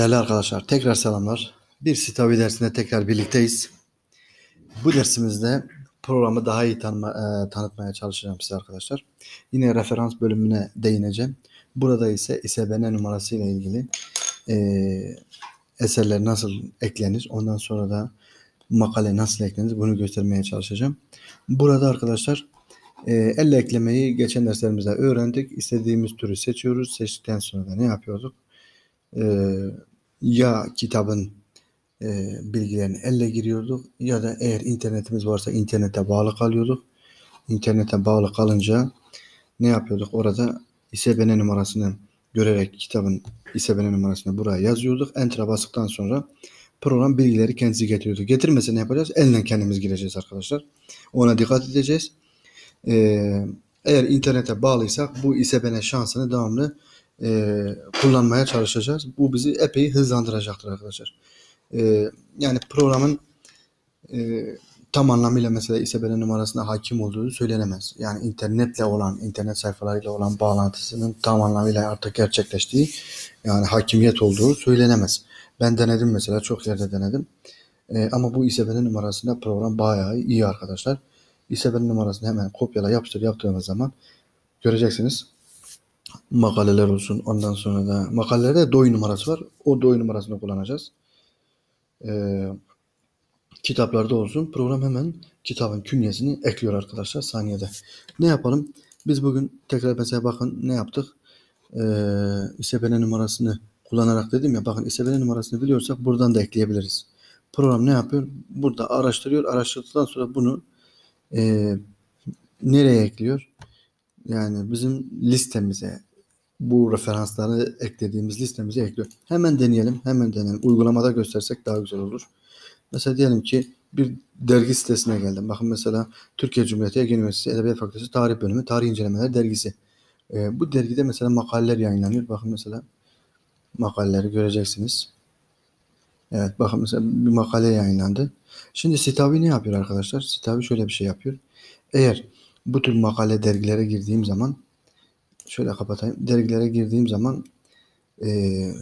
Değerli arkadaşlar, tekrar selamlar. Bir Sitavi dersinde tekrar birlikteyiz. Bu dersimizde programı daha iyi tanıma, e, tanıtmaya çalışacağım size arkadaşlar. Yine referans bölümüne değineceğim. Burada ise ISBN numarası ile ilgili e, eserler nasıl eklenir, ondan sonra da makale nasıl eklenir bunu göstermeye çalışacağım. Burada arkadaşlar e, elle eklemeyi geçen derslerimizde öğrendik. İstediğimiz türü seçiyoruz. Seçtikten sonra da ne yapıyorduk? e, ya kitabın e, bilgilerini elle giriyorduk ya da eğer internetimiz varsa internete bağlı kalıyorduk. İnternete bağlı kalınca ne yapıyorduk? Orada ISBN numarasını görerek kitabın ISBN numarasını buraya yazıyorduk. Enter'a bastıktan sonra program bilgileri kendisi getiriyordu. Getirmese ne yapacağız? Elle kendimiz gireceğiz arkadaşlar. Ona dikkat edeceğiz. Ee, eğer internete bağlıysak bu ISBN şansını devamlı e, kullanmaya çalışacağız. Bu bizi epey hızlandıracaktır arkadaşlar. E, yani programın e, tam anlamıyla mesela ISBN numarasına hakim olduğu söylenemez. Yani internetle olan, internet sayfalarıyla olan bağlantısının tam anlamıyla artık gerçekleştiği, yani hakimiyet olduğu söylenemez. Ben denedim mesela, çok yerde denedim. E, ama bu ISBN numarasında program bayağı iyi arkadaşlar. ISBN numarasını hemen kopyala yapıştır yaptığımız zaman göreceksiniz makaleler olsun. Ondan sonra da makalelerde doy numarası var. O doy numarasını kullanacağız. Ee, kitaplarda olsun. Program hemen kitabın künyesini ekliyor arkadaşlar saniyede. Ne yapalım? Biz bugün tekrar mesela bakın ne yaptık? Ee, ISBN numarasını kullanarak dedim ya bakın ISBN numarasını biliyorsak buradan da ekleyebiliriz. Program ne yapıyor? Burada araştırıyor. Araştırdıktan sonra bunu e, nereye ekliyor? Yani bizim listemize bu referansları eklediğimiz listemize ekliyor. Hemen deneyelim. Hemen deneyelim. Uygulamada göstersek daha güzel olur. Mesela diyelim ki bir dergi sitesine geldim. Bakın mesela Türkiye Cumhuriyeti Ege Üniversitesi Edebiyat Fakültesi Tarih Bölümü Tarih İncelemeler Dergisi. Ee, bu dergide mesela makaleler yayınlanıyor. Bakın mesela makaleleri göreceksiniz. Evet bakın mesela bir makale yayınlandı. Şimdi Sitavi ne yapıyor arkadaşlar? Sitavi şöyle bir şey yapıyor. Eğer bu tür makale dergilere girdiğim zaman şöyle kapatayım. Dergilere girdiğim zaman e,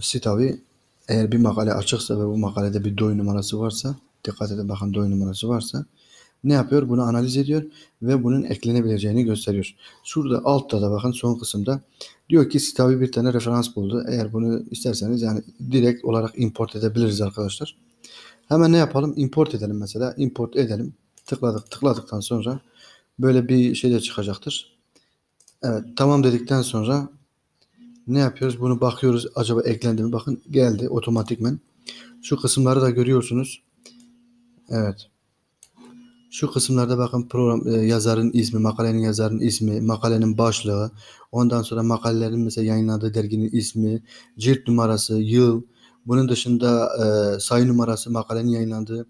Sitavi eğer bir makale açıksa ve bu makalede bir doy numarası varsa dikkat edin bakın doy numarası varsa ne yapıyor? Bunu analiz ediyor ve bunun eklenebileceğini gösteriyor. Şurada altta da bakın son kısımda diyor ki Sitavi bir tane referans buldu. Eğer bunu isterseniz yani direkt olarak import edebiliriz arkadaşlar. Hemen ne yapalım? Import edelim mesela. Import edelim. Tıkladık. Tıkladıktan sonra böyle bir şey de çıkacaktır. Evet tamam dedikten sonra ne yapıyoruz? Bunu bakıyoruz. Acaba eklendi mi? Bakın geldi otomatikmen. Şu kısımları da görüyorsunuz. Evet. Şu kısımlarda bakın program e, yazarın ismi, makalenin yazarın ismi, makalenin başlığı, ondan sonra makalelerin mesela yayınladığı derginin ismi, cilt numarası, yıl, bunun dışında e, sayı numarası, makalenin yayınlandığı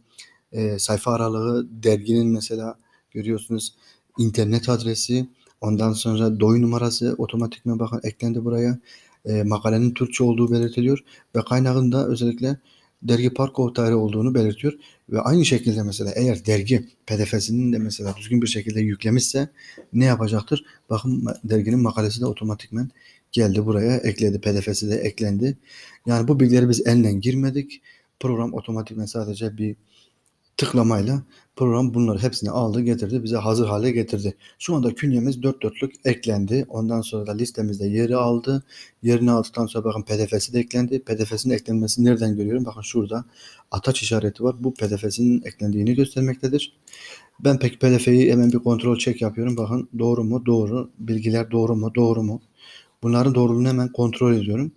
e, sayfa aralığı, derginin mesela görüyorsunuz internet adresi, ondan sonra doy numarası otomatikman bakın eklendi buraya. E, makalenin Türkçe olduğu belirtiliyor ve kaynağında özellikle dergi Parkov tarihi olduğunu belirtiyor. Ve aynı şekilde mesela eğer dergi pdf'sinin de mesela düzgün bir şekilde yüklemişse ne yapacaktır? Bakın derginin makalesi de otomatikman geldi buraya ekledi. pdf'si de eklendi. Yani bu bilgileri biz elle girmedik. Program otomatikman sadece bir tıklamayla program bunları hepsini aldı getirdi bize hazır hale getirdi. Şu anda künyemiz dört dörtlük eklendi. Ondan sonra da listemizde yeri aldı. Yerini aldıktan sonra bakın pdf'si de eklendi. pdf'sinin eklenmesini nereden görüyorum? Bakın şurada ataç işareti var. Bu pdf'sinin eklendiğini göstermektedir. Ben pek pdf'yi hemen bir kontrol çek yapıyorum. Bakın doğru mu? Doğru. Bilgiler doğru mu? Doğru mu? Bunların doğruluğunu hemen kontrol ediyorum.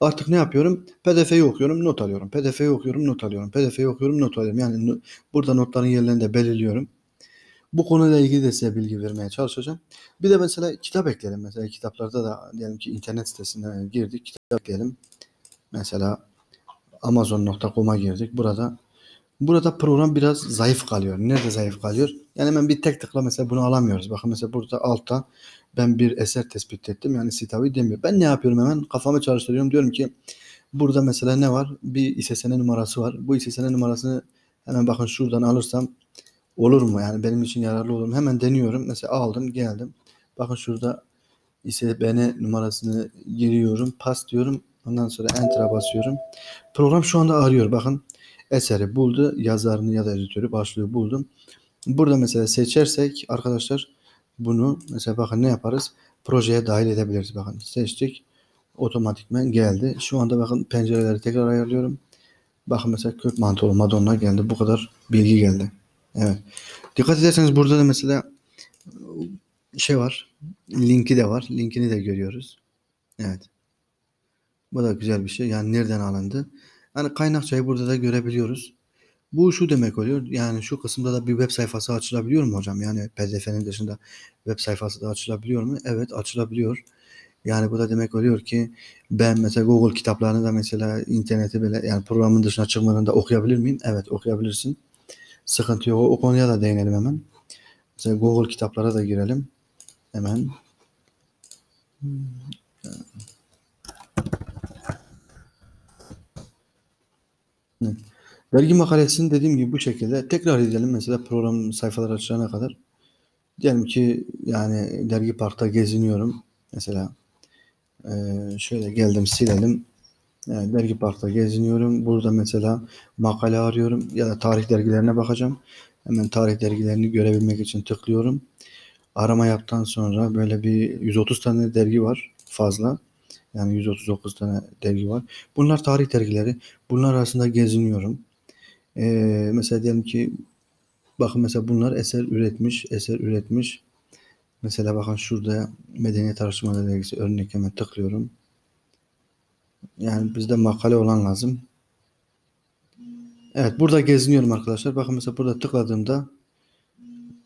Artık ne yapıyorum? PDF'yi okuyorum, not alıyorum. PDF'yi okuyorum, not alıyorum. PDF'yi okuyorum, not alıyorum. Yani burada notların yerlerini de belirliyorum. Bu konuyla ilgili de size bilgi vermeye çalışacağım. Bir de mesela kitap ekleyelim. Mesela kitaplarda da diyelim ki internet sitesine girdik. Kitap ekleyelim. Mesela amazon.com'a girdik. Burada burada program biraz zayıf kalıyor. Nerede zayıf kalıyor? Yani hemen bir tek tıkla mesela bunu alamıyoruz. Bakın mesela burada altta ben bir eser tespit ettim. Yani sitavi demiyor. Ben ne yapıyorum hemen? Kafamı çalıştırıyorum. Diyorum ki burada mesela ne var? Bir ISSN numarası var. Bu ISSN numarasını hemen bakın şuradan alırsam olur mu? Yani benim için yararlı olur mu? Hemen deniyorum. Mesela aldım geldim. Bakın şurada ISBN numarasını giriyorum. Pas diyorum. Ondan sonra Enter'a basıyorum. Program şu anda arıyor. Bakın eseri buldu. Yazarını ya da editörü başlığı buldum. Burada mesela seçersek arkadaşlar bunu mesela bakın ne yaparız? Projeye dahil edebiliriz. Bakın seçtik. Otomatikmen geldi. Şu anda bakın pencereleri tekrar ayarlıyorum. Bakın mesela kök mantolu Madonna geldi. Bu kadar bilgi geldi. Evet. Dikkat ederseniz burada da mesela şey var. Linki de var. Linkini de görüyoruz. Evet. Bu da güzel bir şey. Yani nereden alındı? Yani kaynakçayı burada da görebiliyoruz. Bu şu demek oluyor. Yani şu kısımda da bir web sayfası açılabiliyor mu hocam? Yani PDF'nin dışında web sayfası da açılabiliyor mu? Evet açılabiliyor. Yani bu da demek oluyor ki ben mesela Google kitaplarını da mesela internete böyle yani programın dışına çıkmadan da okuyabilir miyim? Evet okuyabilirsin. Sıkıntı yok. O konuya da değinelim hemen. Mesela Google kitaplara da girelim. Hemen. Dergi makalesini dediğim gibi bu şekilde tekrar edelim. Mesela program sayfaları açılana kadar. Diyelim ki yani dergi parkta geziniyorum. Mesela e, şöyle geldim silelim. Yani dergi parkta geziniyorum. Burada mesela makale arıyorum ya da tarih dergilerine bakacağım. Hemen tarih dergilerini görebilmek için tıklıyorum. Arama yaptıktan sonra böyle bir 130 tane dergi var fazla. Yani 139 tane dergi var. Bunlar tarih dergileri. Bunlar arasında geziniyorum. Ee, mesela diyelim ki bakın mesela bunlar eser üretmiş, eser üretmiş. Mesela bakın şurada Medeniyet Araştırmaları Dergisi örnek hemen tıklıyorum. Yani bizde makale olan lazım. Evet burada geziniyorum arkadaşlar. Bakın mesela burada tıkladığımda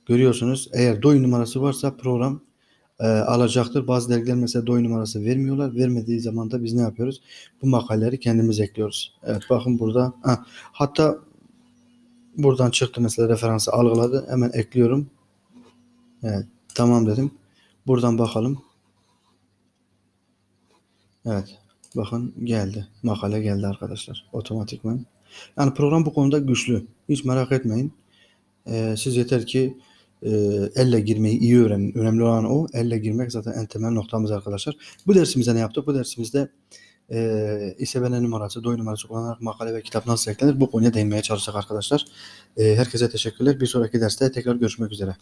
görüyorsunuz eğer doy numarası varsa program e, alacaktır. Bazı dergiler mesela doy numarası vermiyorlar. Vermediği zaman da biz ne yapıyoruz? Bu makaleleri kendimiz ekliyoruz. Evet bakın burada. Ha, hatta buradan çıktı mesela referansı algıladı. Hemen ekliyorum. Evet tamam dedim. Buradan bakalım. Evet. Bakın geldi. Makale geldi arkadaşlar. Otomatikman. Yani program bu konuda güçlü. Hiç merak etmeyin. Ee, siz yeter ki e, elle girmeyi iyi öğrenin. Önemli olan o. Elle girmek zaten en temel noktamız arkadaşlar. Bu dersimizde ne yaptık? Bu dersimizde e, ISBN numarası, doy numarası kullanarak makale ve kitap nasıl eklenir? Bu konuya değinmeye çalıştık arkadaşlar. E, herkese teşekkürler. Bir sonraki derste tekrar görüşmek üzere.